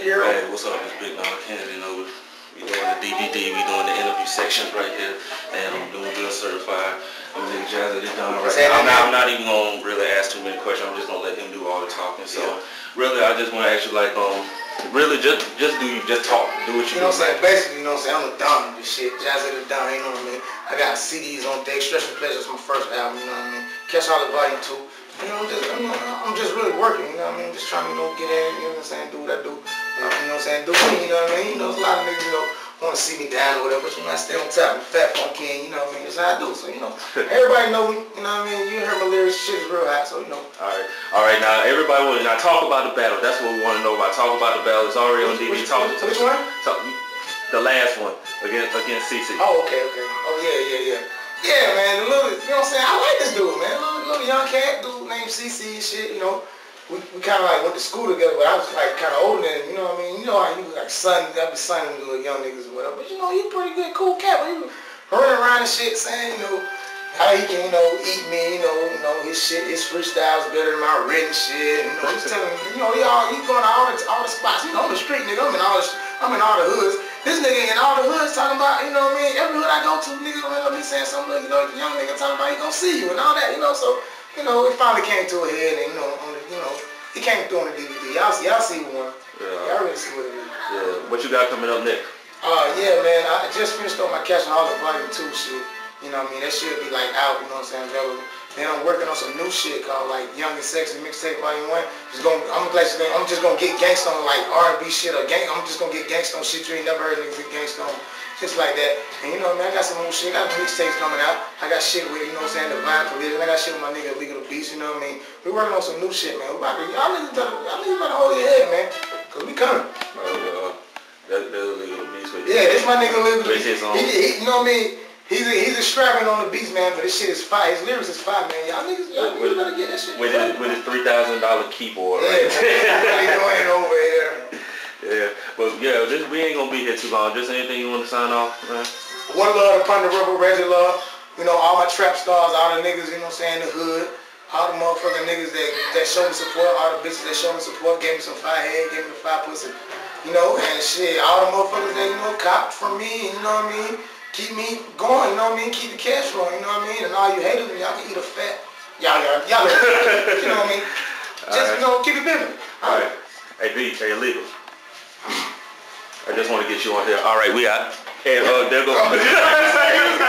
Yeah. Hey, what's up? It's Big Dog Kennedy. You know, we doing the DVD, we doing the interview sections right here, and I'm doing good certified. I'm nigga Jazzy, it done right Say now. I'm not, I'm not even gonna really ask too many questions. I'm just gonna let him do all the talking. So, really, I just want to ask you like, um, really just just do you just talk, do what you, You know do. what I'm saying? Basically, you know what I'm saying? I'm a don of this shit. Jazzy of the Don, you know what I mean? I got CDs on deck. Stress and Pleasure is my first album, you know what I mean? Catch All the Volume 2. You know, I'm just, I'm, I'm just really working, you know what I mean? Just trying to, you know, get in, you know what I'm saying? Do what I do. Saying? Do me, you know what I mean? You know, a lot of niggas, you know, want to see me down or whatever, but you know, I stay on top. I'm fat, funky, and you know what I mean? That's how I do. So, you know, everybody know me, you know what I mean? You heard my lyrics, shit is real hot, so, you know. All right, all right. Now everybody want now talk about the battle. That's what we want to know about. Talk about the battle. It's already on DVD. Which, Talk, which, which one? talk, the last one against against CC. Oh, okay, okay. Oh, yeah, yeah, yeah. Yeah, man, the little, you know what I'm saying? I like this dude, man. Little, little young cat dude named CC and shit, you know. We, we kind of like went to school together, but I was like kind of older than him, you know what I mean? You know how you like son, I be son with little young niggas or whatever. But you know, he pretty good, cool cat. But he was running around and shit saying, you know, how he can, you know, eat me, you know, you know, his shit, his freestyle's better than my written shit. You know, he's telling me, you know, he all, he going to all the, all the spots. You know, I'm a street nigga, I'm in all the, I'm in all the hoods. This nigga in all the hoods talking about, you know what I mean? Every hood I go to, niggas gonna be saying something, you know, young nigga talking about he gonna see you and all that, you know, so, you know, it finally came to a head and, you know, on the, you know, it came through on the DVD. Y'all see, y'all see one. Yeah. Y'all really see what it is. Yeah. What you got coming up next? Uh, yeah, man, I just finished on my Catching All the Volume 2 shit. You know what I mean? That should be like out, you know what I'm saying. Then I'm working on some new shit called like Young and Sexy Mixtape Volume 1. Just gonna, I'm actually, I'm just gonna get gangsta on like R&B shit or gang, I'm just gonna get gangsta on shit you ain't never heard niggas get gangsta on. Just like that. And you know, man, I got some new shit. I got mixtapes coming out. I got shit with, you know what I'm saying, the Divine Collision. I got shit with my nigga Legal Beast, you know what I mean? We working on some new shit, man. We about to, y'all niggas better, y'all niggas better hold your head, man. Cause we coming. That, that's a little beast with Yeah, this my nigga Legal With Beast. his own- He, he, you know what I mean? He's a, he's extravagant on the beats, man, but this shit is fire. His lyrics is fire, man. Y'all niggas, y'all niggas better get that shit. with his, with his three thousand dollar keyboard. yeah, Right? he over here? yeah, but yeah, this we ain't gonna be here too long. Just anything you want to sign off, man? One love upon the river, Reggie Love. You know, all my trap stars, all the niggas, you know what I'm saying, the hood. All the motherfucking niggas that, that show me support, all the bitches that show me support, gave me some fire head, gave me the fire pussy. You know, and shit, all the motherfuckers that, you know, cop from me, you know what I mean? Keep me going, you know what I mean? Keep the cash flowing, you know what I mean? And all you haters, y'all can eat a fat. Y'all, y'all, y'all, you know what I mean? Just, you know, keep it pimping. All right. Hey, B, hey, illegal. I just want to get you on here. All right, we out. And uh, there goes.